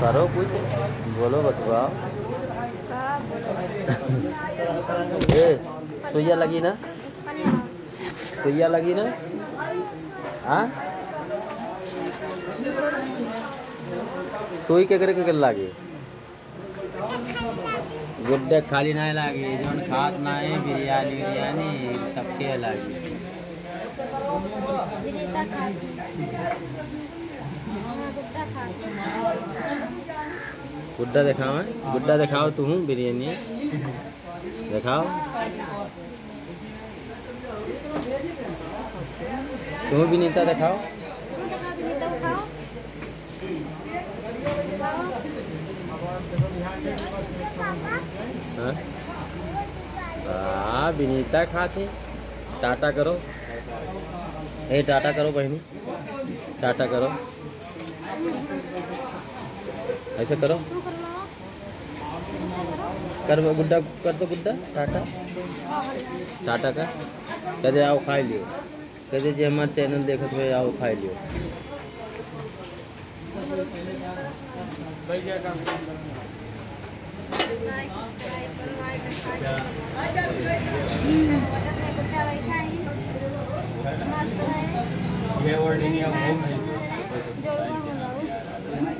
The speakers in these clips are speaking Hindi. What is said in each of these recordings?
करो कुछ। बोलो बतवाओ ए सुइया लगी ना? सुइया लगी ना? हाँ? सुई केकरे केकरे लागी? गुड्डे खाली ना लागी जोन खात नहीं बिरयानी बिरयानी सबके लागी। हाँ, गुड्डा खाती। गुड्डा दिखाओ हैं? गुड्डा दिखाओ, तू हूँ, बिरयानी। दिखाओ। तू विनीता, दिखाओ। हाँ। विनीता खाते टाटा करो। ए, टाटा करो, बहनी। टाटा करो। ऐसे करो। कर गुड्डा, कर दो गुड्डा, टाटा। टाटा का। कदे आओ खा लियो। कदे जे हमारे चैनल देखत हुए आओ खा लियो। लाइक सब्सक्राइब करो लाइक बटन में गुड्डा बैठा ही मस्त है नहीं खाया तो तुम लोग जोड़गा हो लाओ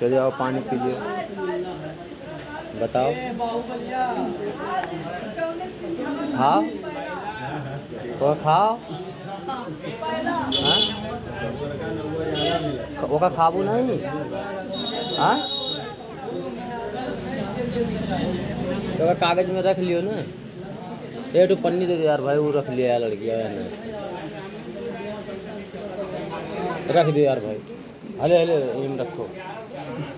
चलिए आओ पानी पी लियो बताओ। खाओ। वो खाओ। हाँ? ओका खाबू नहीं? हाँ? तो कागज़ में रख लियो ना। ये तो पन्नी दे दे यार भाई, वो रख लिया यार लड़की है ना। रख दे यार भाई। हले हले इम रखो। Thank you.